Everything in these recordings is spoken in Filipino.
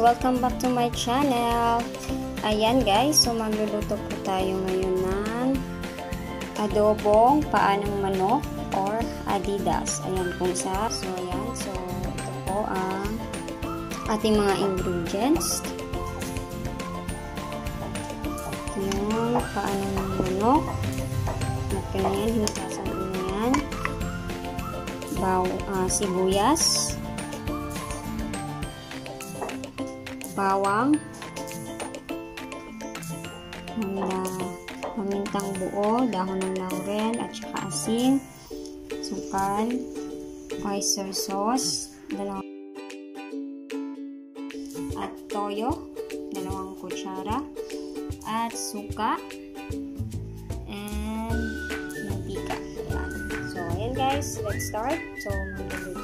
Welcome back to my channel. Ayan guys, so magluluto po tayo ngayon ng adobong paa ng manok or adidas. Ayan po sa. So ayan, so ito po ang ating mga ingredients. Yung paa ng manok. At ganyan, hinugasan ko yan. Baw, uh, sibuyas. Bawang, handa, pamintang buo, dahon ng laurel, at saka asin, sukal, oyster sauce, dalawang at toyo, dalawang kutsara, at suka, and mantika. So, ayan guys, let's start. So, magluluto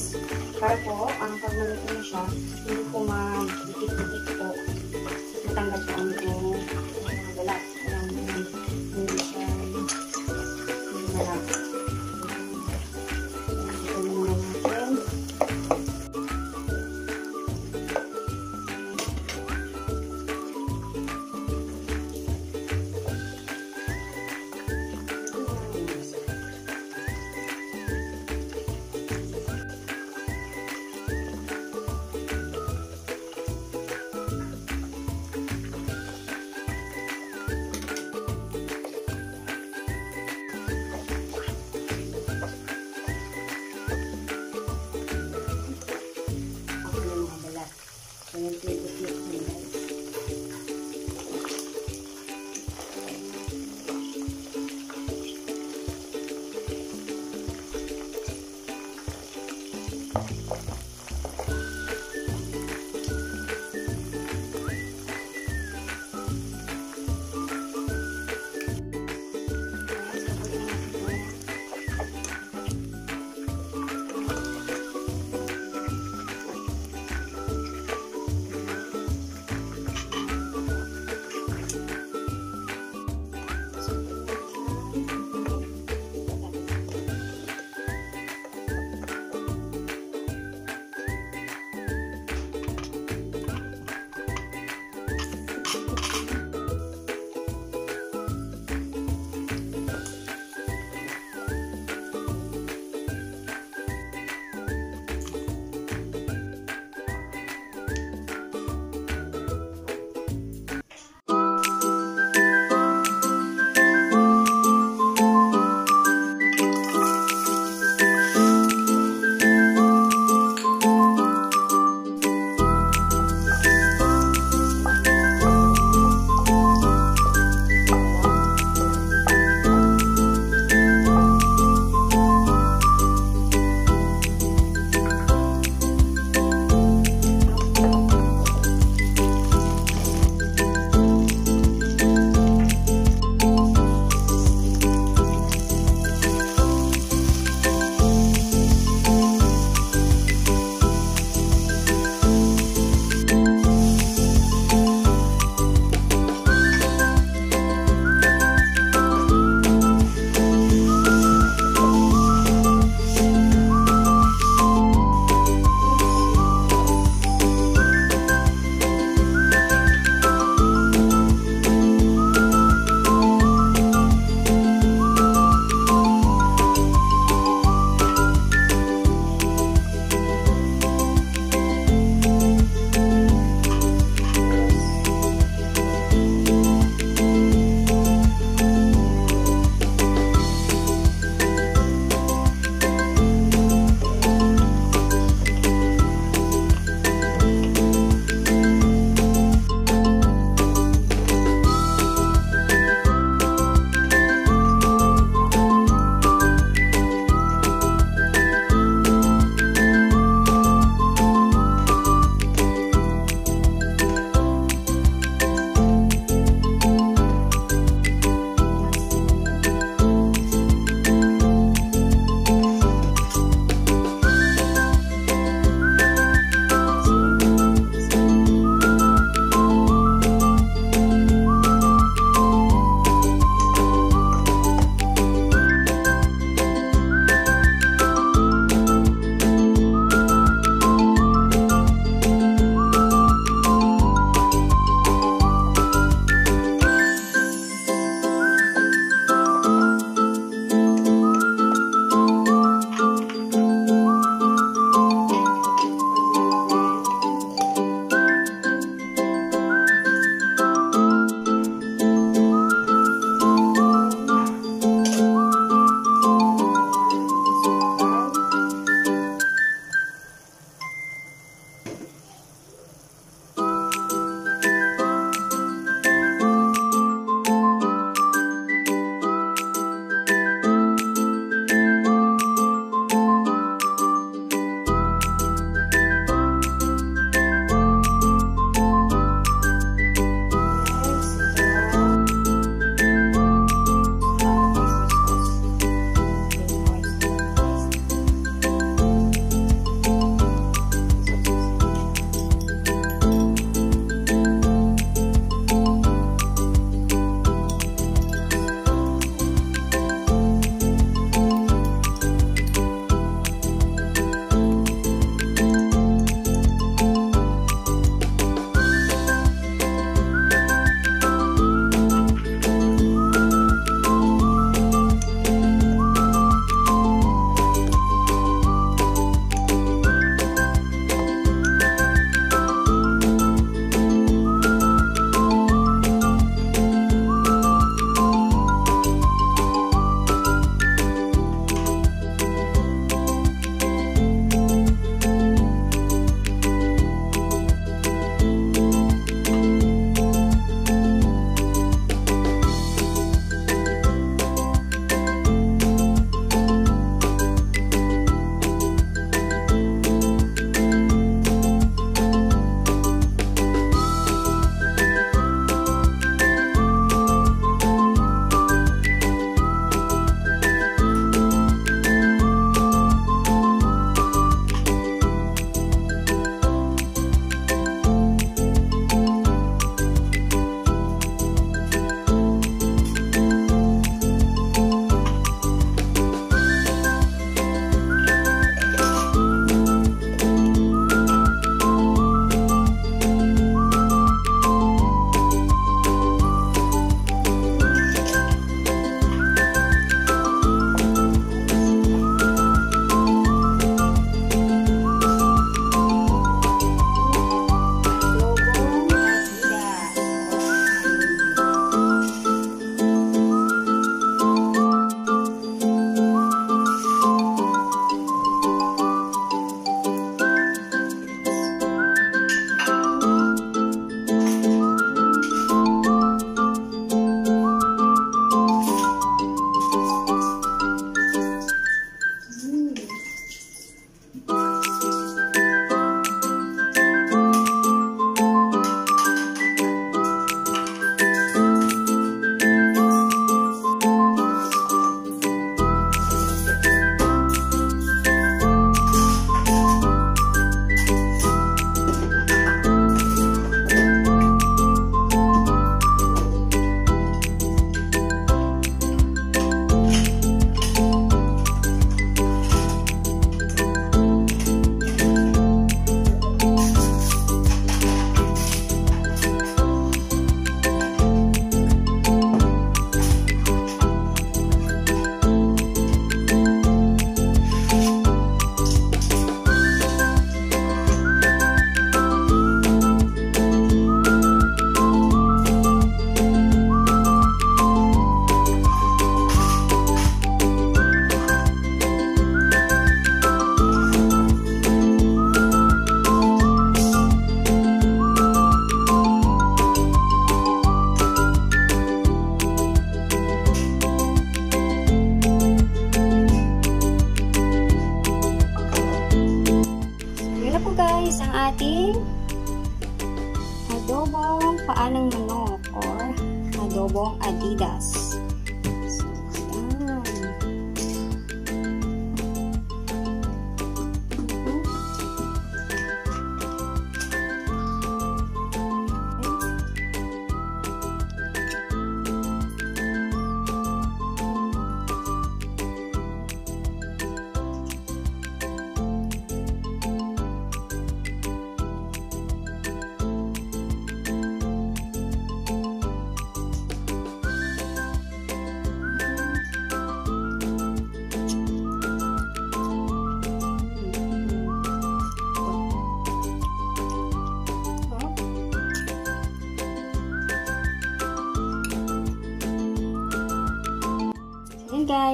guys. Para po, ang pag maluto na siya, hindi po mag-dikit-dikit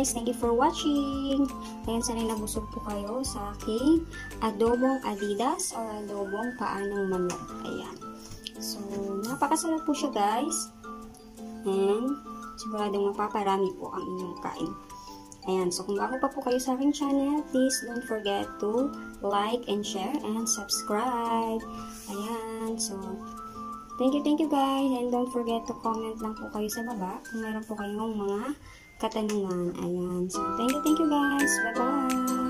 guys, thank you for watching. Ayan, sana nabusog po kayo sa aking adobong adidas or adobong paa ng manok. Ayan. So, napakasarap po siya guys. And, siguradong mapaparami po ang inyong kain. Ayan, so kung bago pa po kayo sa aking channel, please don't forget to like and share and subscribe. Ayan, so thank you, thank you guys. And don't forget to comment lang po kayo sa baba kung meron po kayong mga katanungan. Ayan. So, thank you, thank you guys. Bye-bye.